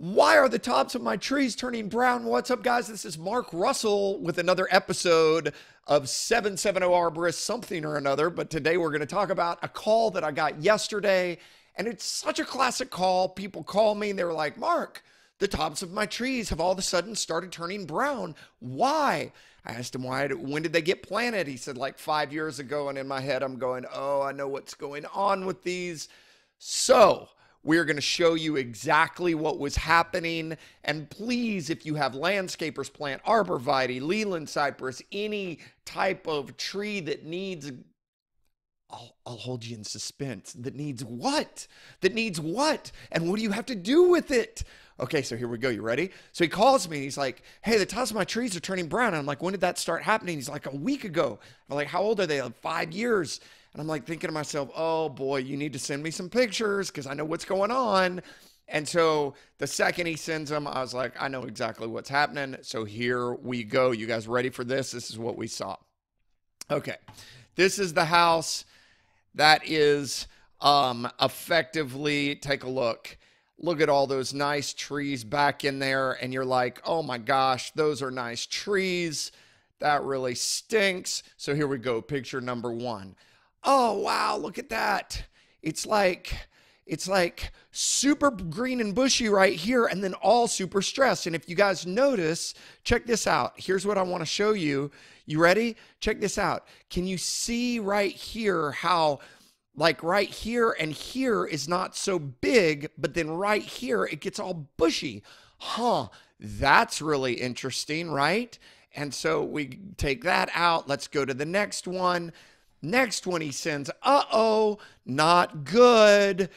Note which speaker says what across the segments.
Speaker 1: Why are the tops of my trees turning brown? What's up, guys? This is Mark Russell with another episode of 770 Arborist something or another. But today we're going to talk about a call that I got yesterday. And it's such a classic call. People call me and they're like, Mark, the tops of my trees have all of a sudden started turning brown. Why? I asked him why. When did they get planted? He said like five years ago. And in my head, I'm going, oh, I know what's going on with these. So we're going to show you exactly what was happening. And please, if you have landscapers plant arborvitae, Leyland cypress, any type of tree that needs I'll, I'll, hold you in suspense. That needs what? That needs what? And what do you have to do with it? Okay, so here we go. You ready? So he calls me. He's like, "Hey, the tops of my trees are turning brown." And I'm like, "When did that start happening?" He's like, "A week ago." I'm like, "How old are they?" Like, Five years. And I'm like thinking to myself, oh boy, you need to send me some pictures because I know what's going on. And so the second he sends them, I was like, I know exactly what's happening. So here we go. You guys ready for this? This is what we saw. Okay. This is the house that is um, effectively, take a look. Look at all those nice trees back in there. And you're like, oh my gosh, those are nice trees. That really stinks. So here we go. Picture number one oh wow look at that it's like it's like super green and bushy right here and then all super stressed. And if you guys notice check this out. Here's what i want to show you. You ready? Check this out. Can you see right here how like right here and here is not so big but then right here it gets all bushy? Huh that's really interesting right? And so we take that out. Let's go to the next one. Next one he sends, uh oh, not good.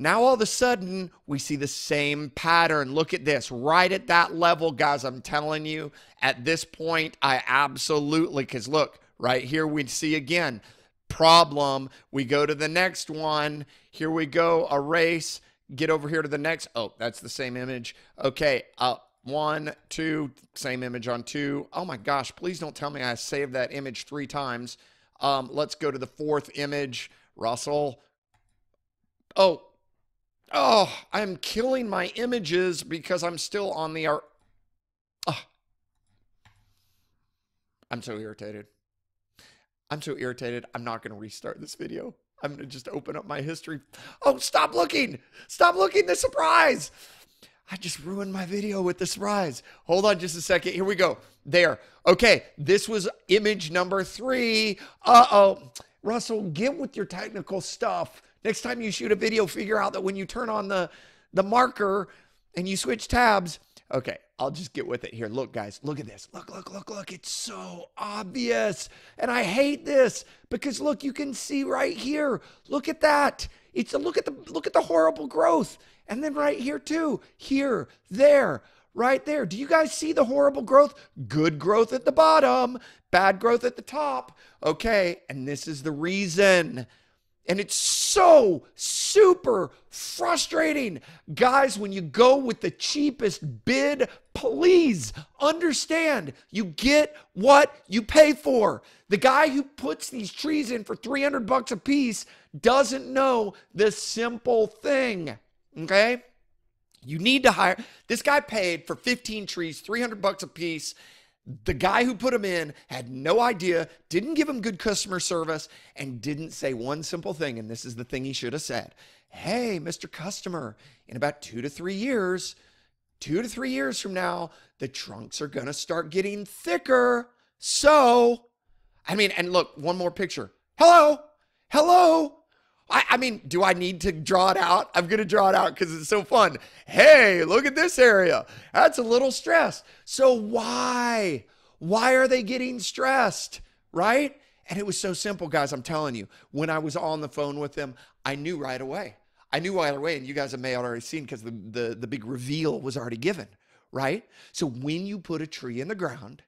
Speaker 1: Now all of a sudden, we see the same pattern. Look at this, right at that level, guys. I'm telling you, at this point, I absolutely, because look, right here, we see again, problem. We go to the next one. Here we go, erase. Get over here to the next. Oh, that's the same image. Okay, uh, one, two, same image on two. Oh my gosh, please don't tell me I saved that image three times. Um, let's go to the fourth image. Russell. Oh, oh, I'm killing my images because I'm still on the art. Oh. I'm so irritated. I'm so irritated. I'm not going to restart this video. I'm going to just open up my history. Oh, stop looking. Stop looking. The surprise. I just ruined my video with the surprise. Hold on just a second. Here we go. There. Okay, this was image number three. Uh oh. Russell, get with your technical stuff. Next time you shoot a video, figure out that when you turn on the, the marker and you switch tabs, okay, I'll just get with it here. Look, guys, look at this. Look, look, look, look. It's so obvious. And I hate this because look, you can see right here. Look at that. It's a look at the look at the horrible growth. And then right here too. Here, there right there. Do you guys see the horrible growth? Good growth at the bottom, bad growth at the top. Okay, and this is the reason. And it's so super frustrating. Guys, when you go with the cheapest bid, please understand you get what you pay for. The guy who puts these trees in for 300 bucks a piece doesn't know the simple thing. Okay? You need to hire this guy paid for 15 trees, 300 bucks a piece. The guy who put him in had no idea, didn't give him good customer service, and didn't say one simple thing. And this is the thing he should have said Hey, Mr. Customer, in about two to three years, two to three years from now, the trunks are going to start getting thicker. So, I mean, and look, one more picture. Hello, hello. I, I mean, do I need to draw it out? I'm going to draw it out because it's so fun. Hey, look at this area. That's a little stressed. So why? Why are they getting stressed? Right? And it was so simple, guys. I'm telling you, when I was on the phone with them, I knew right away. I knew right away, and you guys have may have already seen because the, the, the big reveal was already given, right? So when you put a tree in the ground,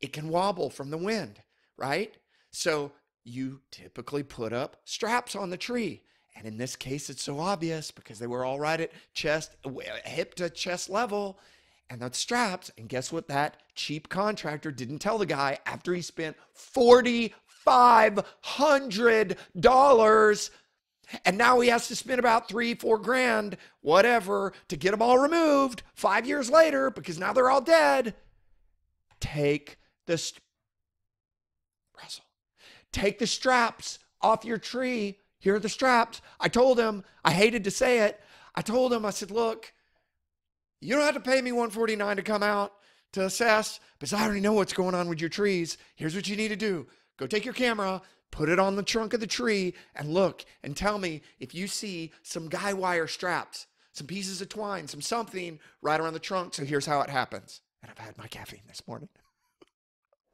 Speaker 1: it can wobble from the wind, right? So you typically put up straps on the tree. And in this case, it's so obvious because they were all right at chest, hip to chest level. And the straps. And guess what? That cheap contractor didn't tell the guy after he spent $4,500 And now he has to spend about three, four grand, whatever, to get them all removed five years later because now they're all dead. Take the take the straps off your tree. Here are the straps. I told him, I hated to say it. I told him, I said, look, you don't have to pay me 149 to come out to assess because I already know what's going on with your trees. Here's what you need to do. Go take your camera, put it on the trunk of the tree and look and tell me if you see some guy wire straps, some pieces of twine, some something right around the trunk. So here's how it happens. And I've had my caffeine this morning.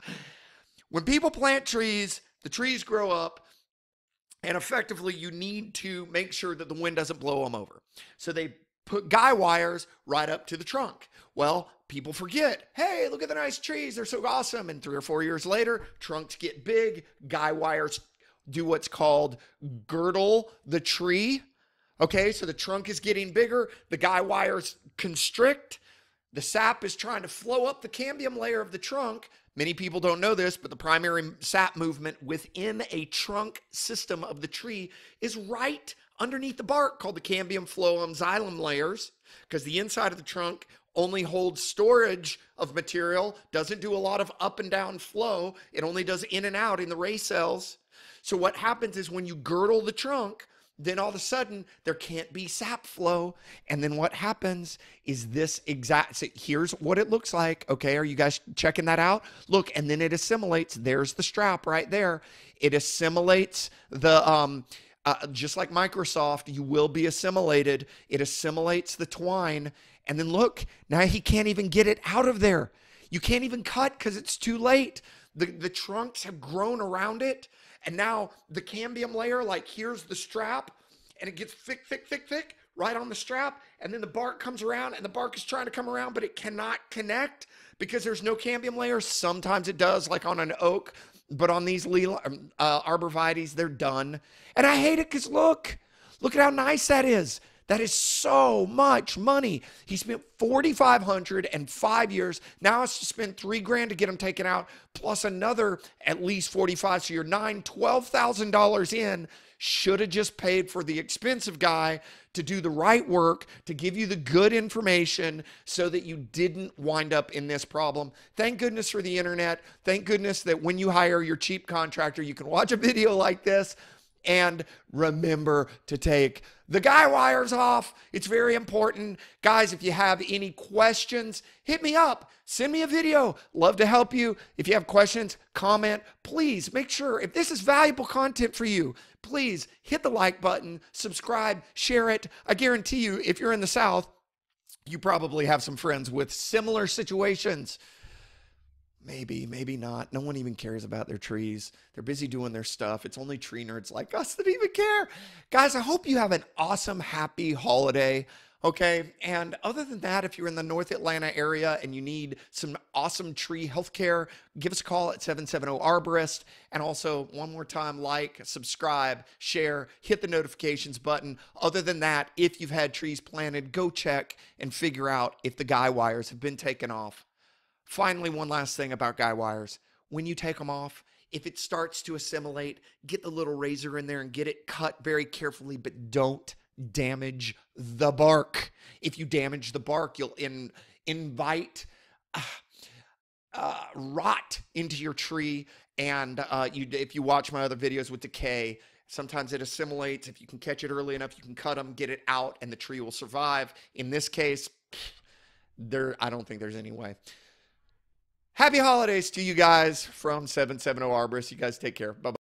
Speaker 1: when people plant trees, the trees grow up and effectively you need to make sure that the wind doesn't blow them over. So they put guy wires right up to the trunk. Well, people forget, hey, look at the nice trees. They're so awesome. And three or four years later, trunks get big, guy wires do what's called girdle the tree. Okay, so the trunk is getting bigger, the guy wires constrict. The sap is trying to flow up the cambium layer of the trunk. Many people don't know this, but the primary sap movement within a trunk system of the tree is right underneath the bark called the cambium, phloem, xylem layers because the inside of the trunk only holds storage of material, doesn't do a lot of up and down flow. It only does in and out in the ray cells. So what happens is when you girdle the trunk, then all of a sudden there can't be sap flow. And then what happens is this exact, so here's what it looks like. Okay, are you guys checking that out? Look, and then it assimilates. There's the strap right there. It assimilates the, um, uh, just like Microsoft, you will be assimilated. It assimilates the twine. And then look, now he can't even get it out of there. You can't even cut because it's too late. The, the trunks have grown around it. And now the cambium layer, like here's the strap, and it gets thick, thick, thick, thick right on the strap. And then the bark comes around, and the bark is trying to come around, but it cannot connect because there's no cambium layer. Sometimes it does, like on an oak. But on these um, uh, arborvitaes, they're done. And I hate it because look, look at how nice that is. That is so much money. He spent 4,500 and five years. Now has to spend three grand to get him taken out, plus another at least 45. So you're nine, $12,000 in. Should have just paid for the expensive guy to do the right work, to give you the good information so that you didn't wind up in this problem. Thank goodness for the internet. Thank goodness that when you hire your cheap contractor, you can watch a video like this and remember to take the guy wires off. It's very important. Guys, if you have any questions, hit me up. Send me a video. Love to help you. If you have questions, comment. Please make sure if this is valuable content for you, please hit the like button, subscribe, share it. I guarantee you, if you're in the South, you probably have some friends with similar situations. Maybe, maybe not. No one even cares about their trees. They're busy doing their stuff. It's only tree nerds like us that even care. Guys, I hope you have an awesome, happy holiday. Okay. And other than that, if you're in the North Atlanta area and you need some awesome tree healthcare, give us a call at 770 Arborist. And also, one more time, like, subscribe, share, hit the notifications button. Other than that, if you've had trees planted, go check and figure out if the guy wires have been taken off. Finally, one last thing about guy wires. When you take them off, if it starts to assimilate, get the little razor in there and get it cut very carefully, but don't damage the bark. If you damage the bark, you'll in, invite uh, uh, rot into your tree. And uh, you, if you watch my other videos with decay, sometimes it assimilates. If you can catch it early enough, you can cut them, get it out, and the tree will survive. In this case, there, I don't think there's any way. Happy holidays to you guys from 770 Arborist. You guys take care. Bye bye.